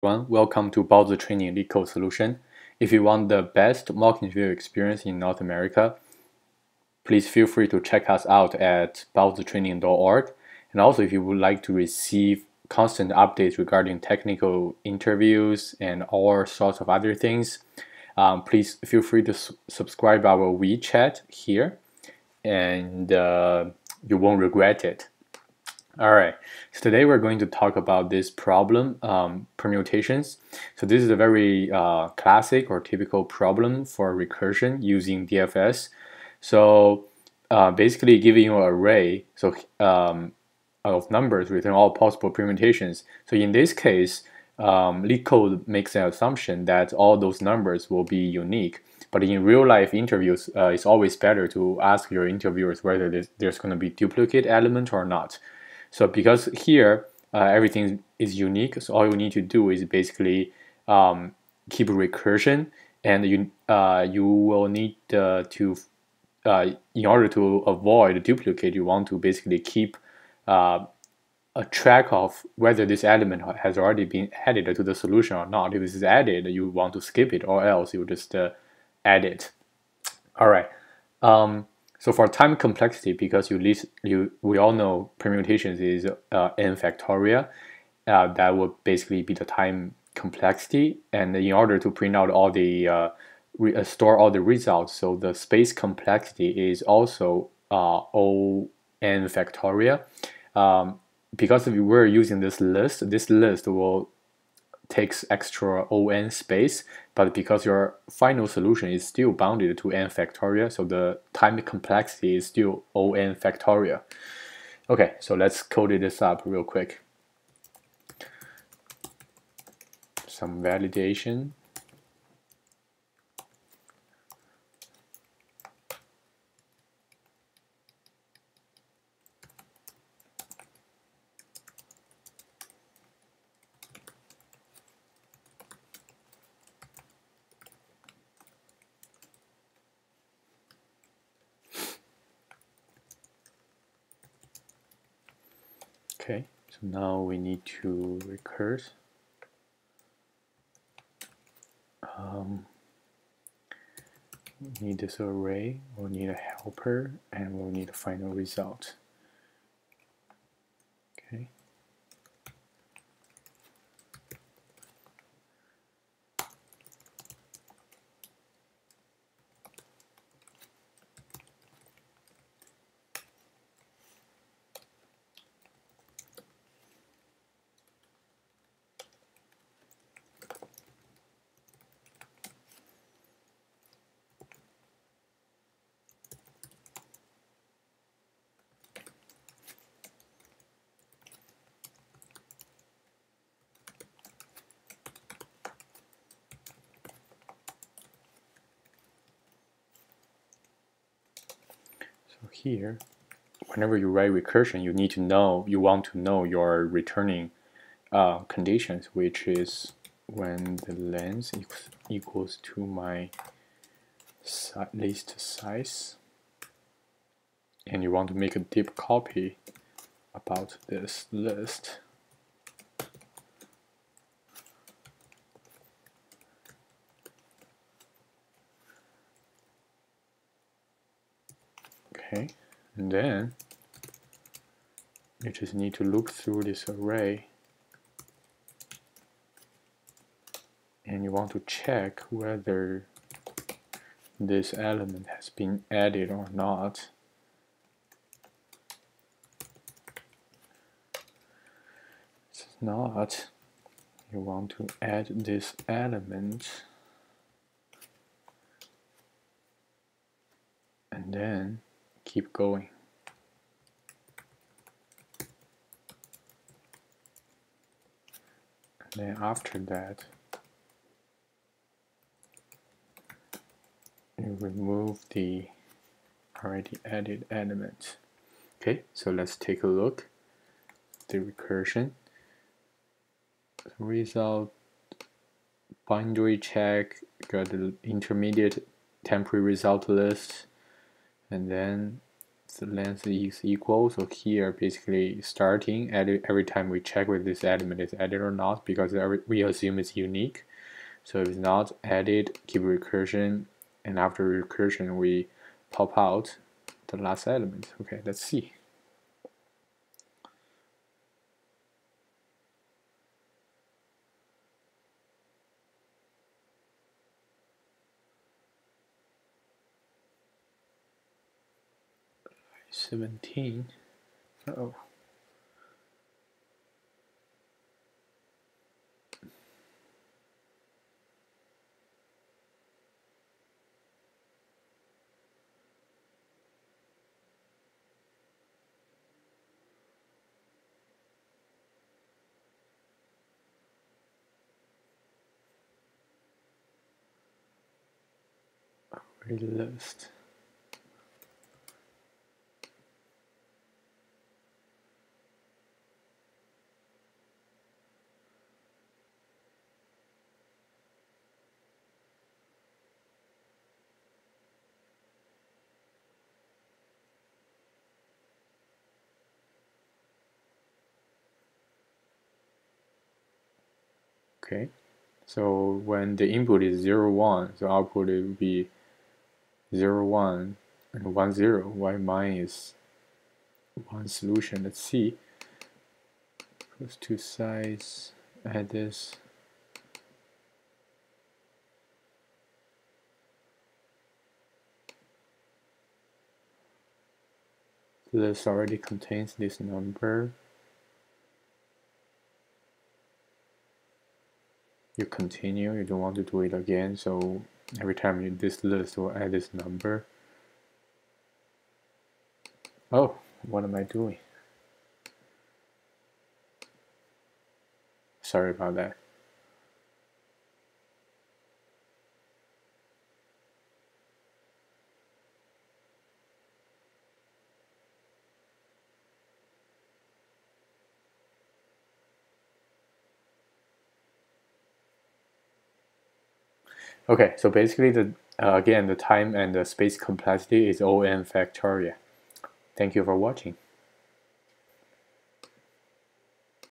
welcome to Baozi Training LeetCode Solution. If you want the best mock interview experience in North America, please feel free to check us out at baozitraining.org. And also, if you would like to receive constant updates regarding technical interviews and all sorts of other things, um, please feel free to subscribe our WeChat here, and uh, you won't regret it. All right, so today we're going to talk about this problem, um, permutations. So this is a very uh, classic or typical problem for recursion using DFS. So uh, basically giving you an array so um, of numbers with all possible permutations. So in this case, um, LeetCode makes an assumption that all those numbers will be unique. But in real life interviews, uh, it's always better to ask your interviewers whether there's, there's going to be duplicate element or not. So because here uh, everything is unique, so all you need to do is basically um, keep recursion, and you uh, you will need uh, to uh, in order to avoid duplicate, you want to basically keep uh, a track of whether this element has already been added to the solution or not. If this is added, you want to skip it, or else you just uh, add it. All right. Um, so for time complexity, because you list, you we all know permutations is uh, n factorial, uh, that would basically be the time complexity. And in order to print out all the uh, uh, store all the results, so the space complexity is also uh, O n factorial. Um, because if we were using this list, this list will takes extra O n space, but because your final solution is still bounded to n factorial, so the time complexity is still O n factorial. Okay, so let's code this up real quick. Some validation. Okay, so now we need to recurse. Um, we need this array, we'll need a helper, and we'll need a final result. Okay. So here, whenever you write recursion, you need to know, you want to know your returning uh, conditions, which is when the length equals to my list size, and you want to make a deep copy about this list. Okay and then you just need to look through this array. And you want to check whether this element has been added or not. If it's not you want to add this element. And then keep going. And then after that, you remove the already added element. Okay, so let's take a look. The recursion result binary check got the intermediate temporary result list and then the length is equal. So here, basically starting every, every time we check with this element is added or not, because we assume it's unique. So if it's not added, keep recursion, and after recursion, we pop out the last element. Okay, let's see. Seventeen. oh. list. Okay, so when the input is 0, 1, the output will be 0, 1 and 1, 0, while mine is one solution. Let's see. Goes to size, add this. This already contains this number. You continue, you don't want to do it again, so every time you this list will add this number. Oh what am I doing? Sorry about that Okay, so basically the uh, again the time and the space complexity is O n factorial. Thank you for watching.